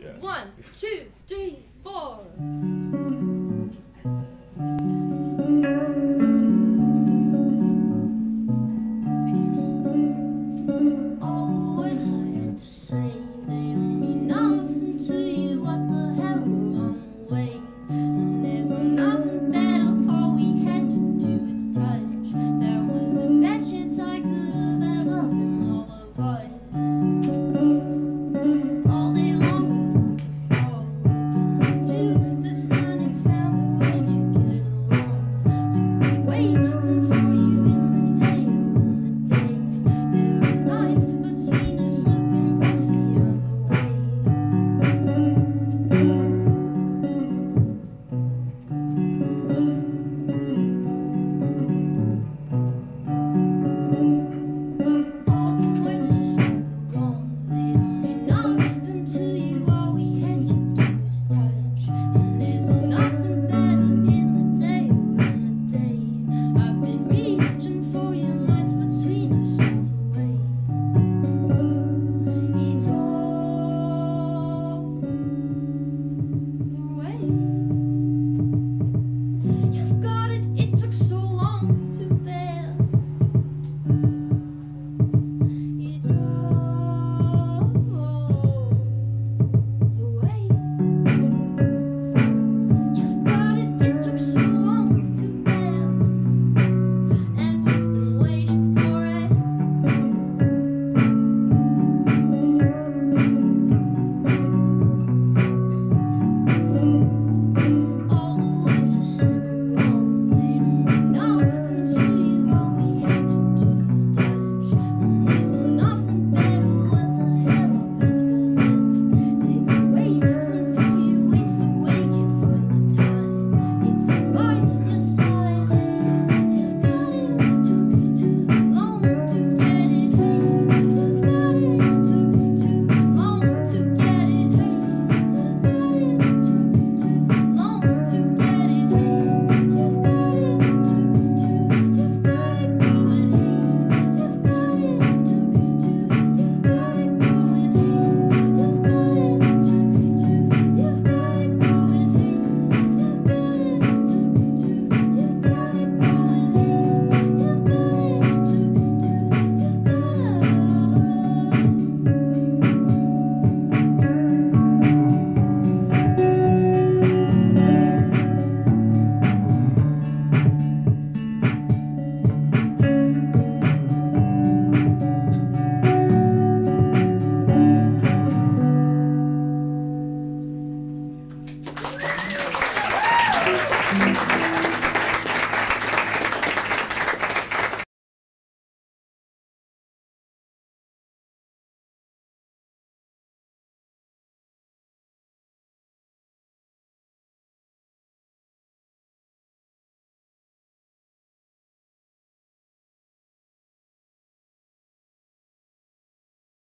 Yeah. One, two, three, four.